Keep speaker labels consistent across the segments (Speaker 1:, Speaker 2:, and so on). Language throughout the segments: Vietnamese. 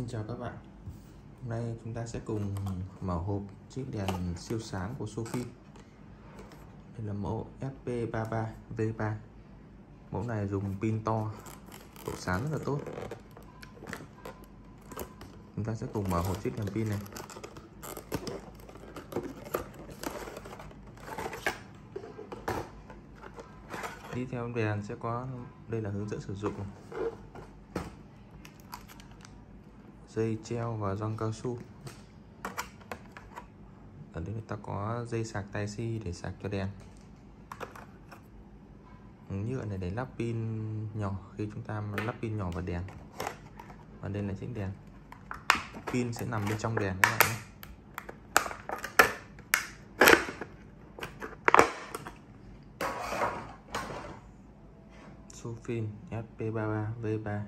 Speaker 1: Xin chào các bạn. Hôm nay chúng ta sẽ cùng mở hộp chiếc đèn siêu sáng của Sophie. Đây là mẫu FP33V3 Mẫu này dùng pin to, Độ sáng rất là tốt. Chúng ta sẽ cùng mở hộp chiếc đèn pin này. Đi theo đèn sẽ có, Đây là hướng dẫn sử dụng. Dây treo và gioăng cao su. Ở đây người ta có dây sạc tai si để sạc cho đèn. Nhựa này để lắp pin nhỏ, khi chúng ta lắp pin nhỏ vào đèn. Và đây là chiếc đèn. Pin sẽ nằm bên trong đèn các bạn nhé. Sofin SP33V3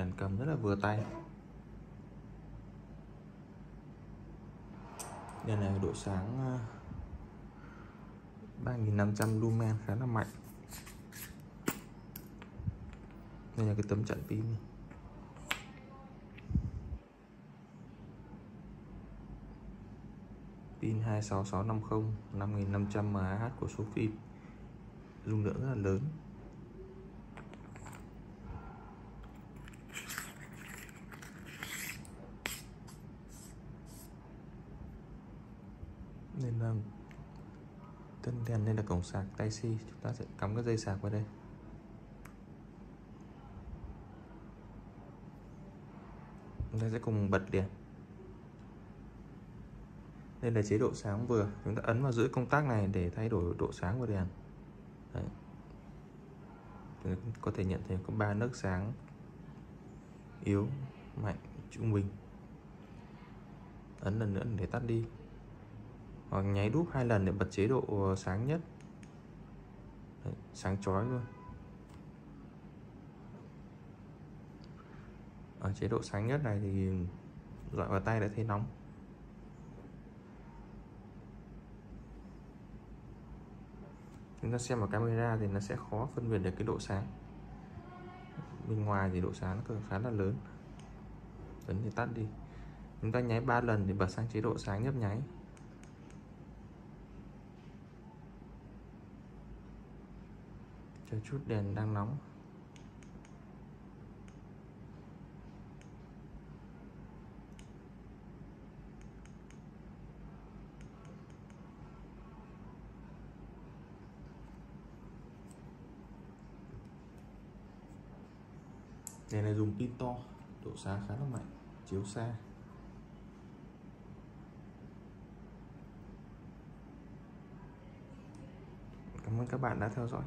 Speaker 1: đèn cầm rất là vừa tay. Đèn này độ sáng ờ, 3500 lumen khá là mạnh. Đây là cái tấm chặn pin pin 26650 5500 mAh của số pin dung lượng rất là lớn. Nên là tân đèn nên là cổng sạc tai si, chúng ta sẽ cắm cái dây sạc vào đây. Chúng ta sẽ cùng bật đèn. Đây là chế độ sáng vừa. Chúng ta ấn vào giữ công tắc này để thay đổi độ sáng của đèn. Đấy. có thể nhận thấy có ba nước sáng yếu, mạnh, trung bình. Ấn lần nữa để tắt đi hoặc nháy đúp hai lần để bật chế độ ờ, sáng nhất. Đấy, sáng chói luôn. Ở chế độ sáng nhất này thì dọi vào tay đã thấy nóng. Chúng ta xem vào camera thì nó sẽ khó phân biệt được cái độ sáng. Bên ngoài thì độ sáng nó khá là lớn. Ấn thì tắt đi. Chúng ta nháy ba lần để bật sang chế độ sáng nhấp nháy. Cho chút đèn đang nóng. Đèn này dùng pin to, độ sáng khá là mạnh, chiếu xa. Cảm ơn các bạn đã theo dõi.